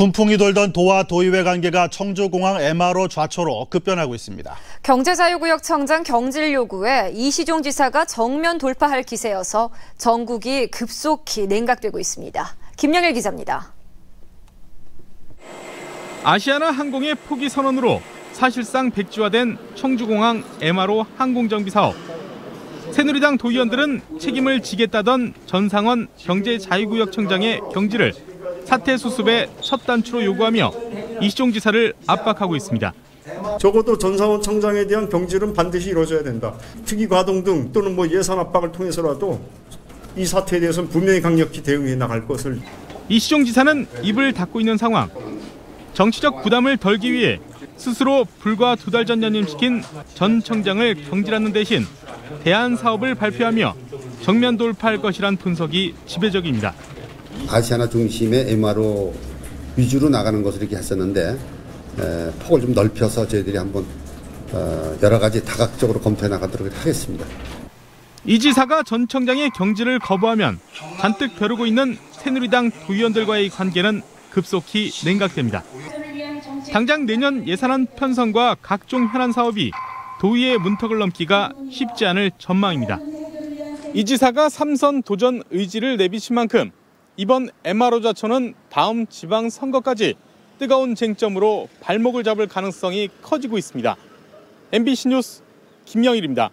훈풍이 돌던 도와 도의회 관계가 청주공항 MRO 좌초로 급변하고 있습니다. 경제자유구역 청장 경질 요구에 이시종 지사가 정면 돌파할 기세여서 전국이 급속히 냉각되고 있습니다. 김영일 기자입니다. 아시아나 항공의 포기 선언으로 사실상 백지화된 청주공항 MRO 항공정비 사업. 새누리당 도의원들은 책임을 지겠다던 전상원 경제자유구역 청장의 경질을 사태 수습의 첫 단추로 요구하며 이시종 지사를 압박하고 있습니다. 적어도 전상원 청장에 대한 경질은 반드시 이루어져야 된다. 특이 과동 등 또는 뭐 예산 압박을 통해서라도 이 사태에 대해서는 분명히 강력히 대응해 나갈 것을. 이시종 지사는 입을 닫고 있는 상황. 정치적 부담을 덜기 위해 스스로 불과 두 달 전 연임시킨 전 청장을 경질하는 대신 대안 사업을 발표하며 정면 돌파할 것이란 분석이 지배적입니다. 아시아나 중심의 MRO 위주로 나가는 것을 이렇게 했었는데 에, 폭을 좀 넓혀서 저희들이 한번 어, 여러 가지 다각적으로 검토해 나가도록 하겠습니다. 이 지사가 전 청장의 경질을 거부하면 잔뜩 벼르고 있는 새누리당 도의원들과의 관계는 급속히 냉각됩니다. 당장 내년 예산안 편성과 각종 현안 사업이 도의의 문턱을 넘기가 쉽지 않을 전망입니다. 이 지사가 삼선 도전 의지를 내비친 만큼 이번 좌초는 다음 지방 선거까지 뜨거운 쟁점으로 발목을 잡을 가능성이 커지고 있습니다. MBC 뉴스 김영일입니다.